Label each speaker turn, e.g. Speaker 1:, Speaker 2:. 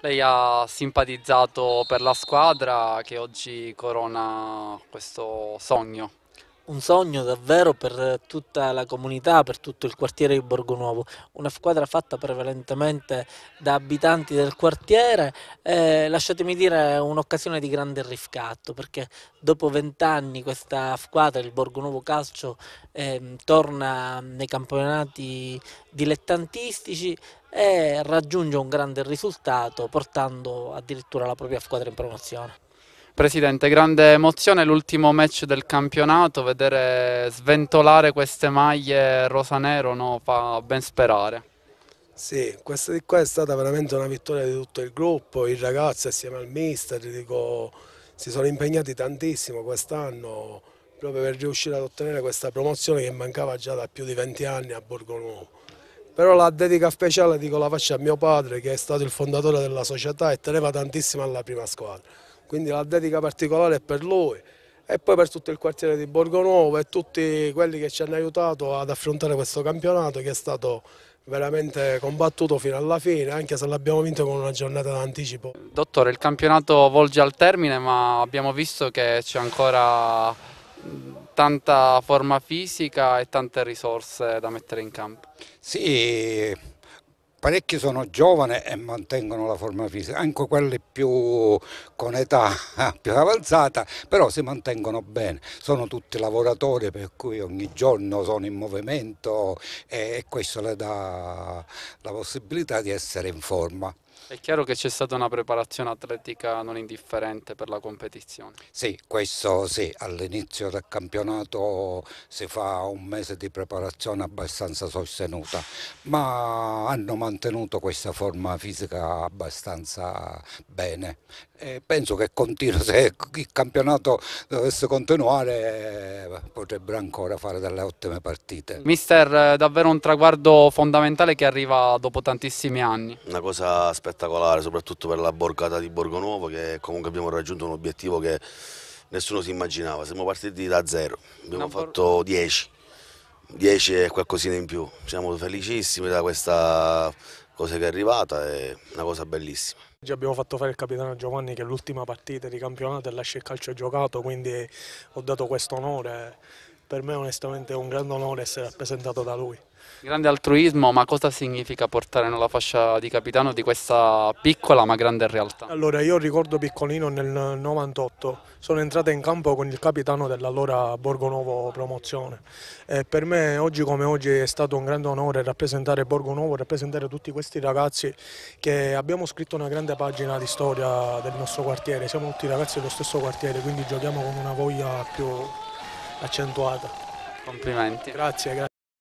Speaker 1: Lei ha simpatizzato per la squadra che oggi corona questo sogno.
Speaker 2: Un sogno davvero per tutta la comunità, per tutto il quartiere di Borgonuovo, una squadra fatta prevalentemente da abitanti del quartiere, eh, lasciatemi dire un'occasione di grande riscatto perché dopo vent'anni questa squadra, il Borgonuovo Calcio, eh, torna nei campionati dilettantistici e raggiunge un grande risultato portando addirittura la propria squadra in promozione.
Speaker 1: Presidente, grande emozione l'ultimo match del campionato, vedere sventolare queste maglie rosa-nero no, fa ben sperare.
Speaker 3: Sì, questa di qua è stata veramente una vittoria di tutto il gruppo, i ragazzi assieme al mister dico, si sono impegnati tantissimo quest'anno proprio per riuscire ad ottenere questa promozione che mancava già da più di 20 anni a Borgo Nuovo. Però la dedica speciale dico la faccio a mio padre che è stato il fondatore della società e teneva tantissimo alla prima squadra quindi la dedica particolare è per lui e poi per tutto il quartiere di Borgonuovo e tutti quelli che ci hanno aiutato ad affrontare questo campionato che è stato veramente combattuto fino alla fine, anche se l'abbiamo vinto con una giornata d'anticipo.
Speaker 1: Dottore, il campionato volge al termine, ma abbiamo visto che c'è ancora tanta forma fisica e tante risorse da mettere in campo.
Speaker 4: Sì, parecchi sono giovani e mantengono la forma fisica, anche quelli più con età più avanzata, però si mantengono bene, sono tutti lavoratori per cui ogni giorno sono in movimento e questo le dà la possibilità di essere in forma.
Speaker 1: È chiaro che c'è stata una preparazione atletica non indifferente per la competizione.
Speaker 4: Sì, questo sì, all'inizio del campionato si fa un mese di preparazione abbastanza sostenuta, ma hanno mantenuto questa forma fisica abbastanza bene. E penso che continua, se il campionato dovesse continuare potrebbero ancora fare delle ottime partite.
Speaker 1: Mister, davvero un traguardo fondamentale che arriva dopo tantissimi anni.
Speaker 5: Una cosa spettacolare spettacolare, soprattutto per la borgata di Borgo Nuovo che comunque abbiamo raggiunto un obiettivo che nessuno si immaginava. Siamo partiti da zero, abbiamo Una fatto 10, 10 e qualcosina in più. Siamo felicissimi da questa cosa che è arrivata, è una cosa bellissima.
Speaker 6: Oggi abbiamo fatto fare il capitano Giovanni che è l'ultima partita di campionato e lascia il calcio giocato, quindi ho dato questo onore. Per me onestamente è un grande onore essere rappresentato da lui.
Speaker 1: Grande altruismo, ma cosa significa portare nella fascia di capitano di questa piccola ma grande realtà?
Speaker 6: Allora, io ricordo piccolino nel 98, sono entrata in campo con il capitano dell'allora Borgonovo Promozione. E per me oggi come oggi è stato un grande onore rappresentare Borgonovo, rappresentare tutti questi ragazzi che abbiamo scritto una grande pagina di storia del nostro quartiere, siamo tutti ragazzi dello stesso quartiere, quindi giochiamo con una voglia più accentuata.
Speaker 1: Complimenti.
Speaker 6: Grazie, grazie.